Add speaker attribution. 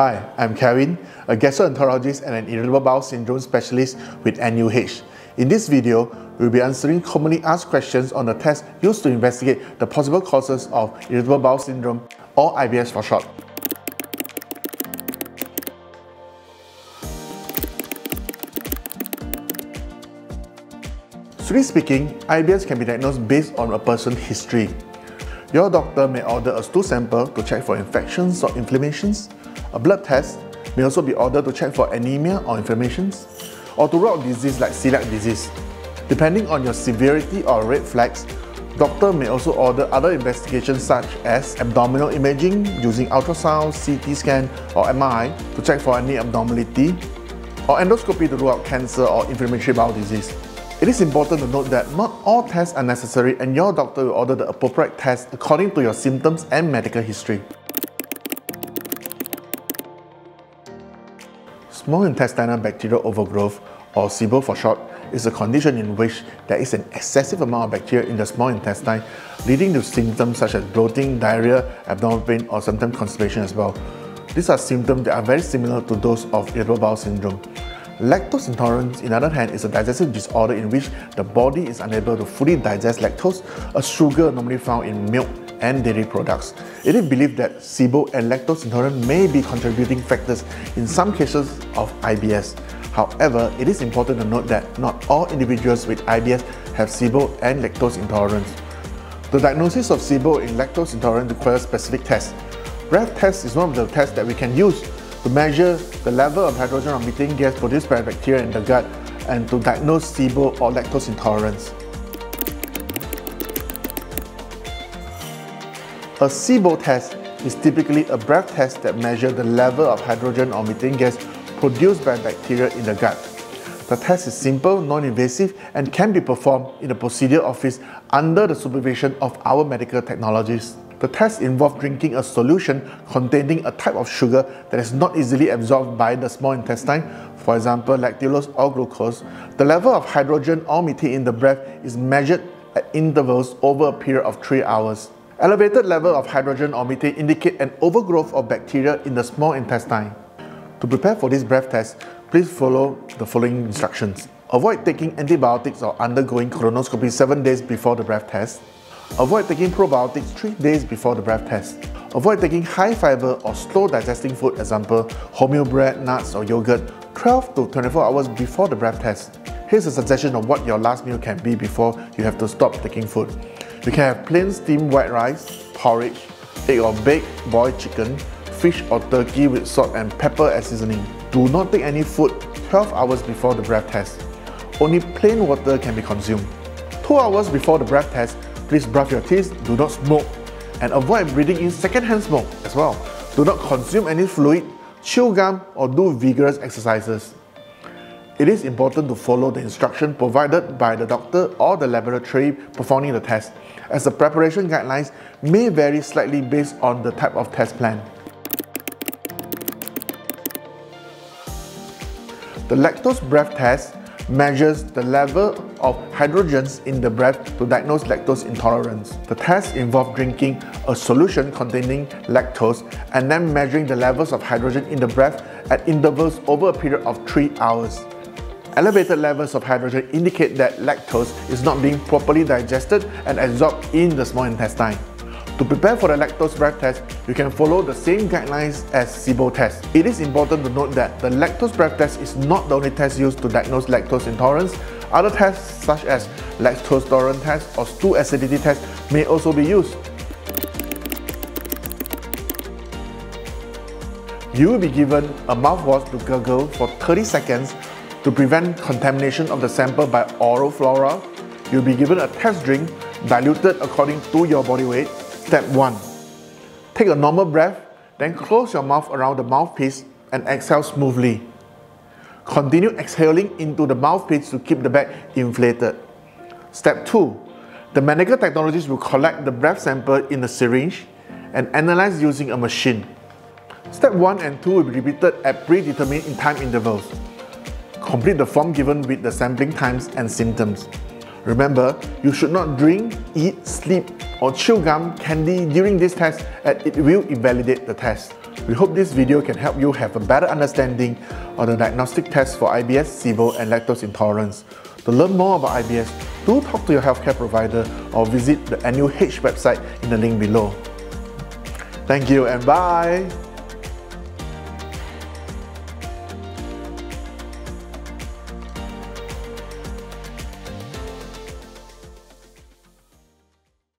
Speaker 1: Hi, I'm Kewin, a gastroenterologist and an irritable bowel syndrome specialist with NUH. In this video, we'll be answering commonly asked questions on the test used to investigate the possible causes of irritable bowel syndrome, or IBS for short. Strictly speaking, IBS can be diagnosed based on a person's history. Your doctor may order a stool sample to check for infections or inflammations. A blood test may also be ordered to check for anemia or inflammations, or to rule out disease like celiac disease. Depending on your severity or red flags, doctor may also order other investigations such as abdominal imaging using ultrasound, CT scan, or MRI to check for any abnormality, or endoscopy to rule out cancer or inflammatory bowel disease. It is important to note that not all tests are necessary and your doctor will order the appropriate test according to your symptoms and medical history. Small intestinal bacterial overgrowth, or SIBO for short, is a condition in which there is an excessive amount of bacteria in the small intestine, leading to symptoms such as bloating, diarrhea, abdominal pain, or sometimes constipation as well. These are symptoms that are very similar to those of irritable bowel syndrome. Lactose intolerance, in other hand, is a digestive disorder in which the body is unable to fully digest lactose, a sugar normally found in milk and dairy products. It is believed that SIBO and lactose intolerance may be contributing factors in some cases of IBS. However, it is important to note that not all individuals with IBS have SIBO and lactose intolerance. The diagnosis of SIBO in lactose intolerance requires specific tests. Breath test is one of the tests that we can use to measure the level of hydrogen or methane gas produced by bacteria in the gut and to diagnose SIBO or lactose intolerance. A SIBO test is typically a breath test that measures the level of hydrogen or methane gas produced by bacteria in the gut. The test is simple, non-invasive, and can be performed in the procedure office under the supervision of our medical technologists. The test involves drinking a solution containing a type of sugar that is not easily absorbed by the small intestine, for example lactulose or glucose. The level of hydrogen or methane in the breath is measured at intervals over a period of 3 hours. Elevated level of hydrogen or methane indicate an overgrowth of bacteria in the small intestine. To prepare for this breath test, please follow the following instructions. Avoid taking antibiotics or undergoing colonoscopy 7 days before the breath test. Avoid taking probiotics 3 days before the breath test. Avoid taking high fiber or slow digesting food, example, wholemeal bread, nuts or yogurt, 12 to 24 hours before the breath test. Here's a suggestion of what your last meal can be before you have to stop taking food. You can have plain steamed white rice, porridge, egg or baked boiled chicken, fish or turkey with salt and pepper as seasoning. Do not take any food 12 hours before the breath test. Only plain water can be consumed. 2 hours before the breath test, Please brush your teeth, do not smoke, and avoid breathing in secondhand smoke as well. Do not consume any fluid, chew gum, or do vigorous exercises. It is important to follow the instruction provided by the doctor or the laboratory performing the test, as the preparation guidelines may vary slightly based on the type of test plan. The lactose breath test measures the level of hydrogens in the breath to diagnose lactose intolerance. The test involves drinking a solution containing lactose and then measuring the levels of hydrogen in the breath at intervals over a period of 3 hours. Elevated levels of hydrogen indicate that lactose is not being properly digested and absorbed in the small intestine. To prepare for the lactose breath test, you can follow the same guidelines as SIBO test. It is important to note that the lactose breath test is not the only test used to diagnose lactose intolerance. Other tests such as lactose tolerance test or stool acidity test may also be used. You will be given a mouthwash to gargle for 30 seconds to prevent contamination of the sample by oral flora. You'll be given a test drink diluted according to your body weight Step 1. Take a normal breath, then close your mouth around the mouthpiece and exhale smoothly. Continue exhaling into the mouthpiece to keep the bag inflated. Step 2. The medical technologists will collect the breath sample in a syringe and analyze using a machine. Step 1 and 2 will be repeated at predetermined time intervals. Complete the form given with the sampling times and symptoms. Remember, you should not drink, eat, sleep, or chew gum, candy during this test as it will invalidate the test. We hope this video can help you have a better understanding of the diagnostic tests for IBS, SIBO and lactose intolerance. To learn more about IBS, do talk to your healthcare provider or visit the NUH website in the link below. Thank you and bye!